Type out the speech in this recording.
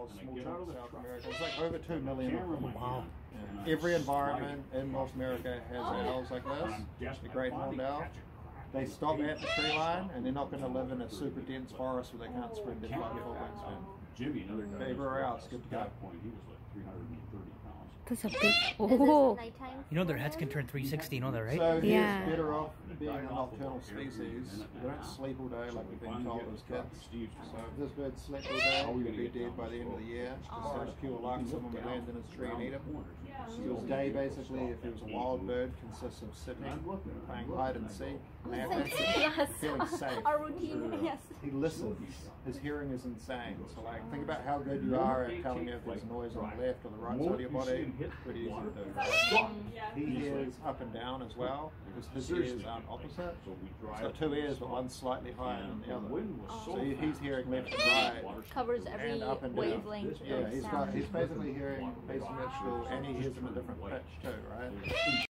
owls, small chunk of South America. It's like over two million of them. Wow. Yeah. Every environment in North America has oh. owls like this. The great horned owl. They stop at the tree line, and they're not going to live in a super dense forest where they can't spread their flight full wingspan. Jimmy, another guy. Everywhere else, good to go. At point, he was like 330 pounds. That's a big. Oh. You know their heads can turn 360, you know that, right? So he's Yeah. better off being a nocturnal species. They don't sleep all day like we've been told as kids. So if this bird slept all day, he would be dead by the end of the year. Just out of pure luck, someone would land in his tree and eat him. So his day basically, if he was a wild bird, consists of sitting, playing hide and seek, napping, yes. feeling safe. Our routine, yes. He listens. His hearing is insane. So like, think about how good you are at telling me if there's noise on the left or the right side of your body. Pretty easy to do. He hears up and down as well because his ears aren't opposite. He's got two ears, but one's slightly higher than the other. So he's hearing left and right. Covers every And up and down. wavelength Yeah, of he's got he's basically hearing asymmetrical and he hears in a different pitch too, right?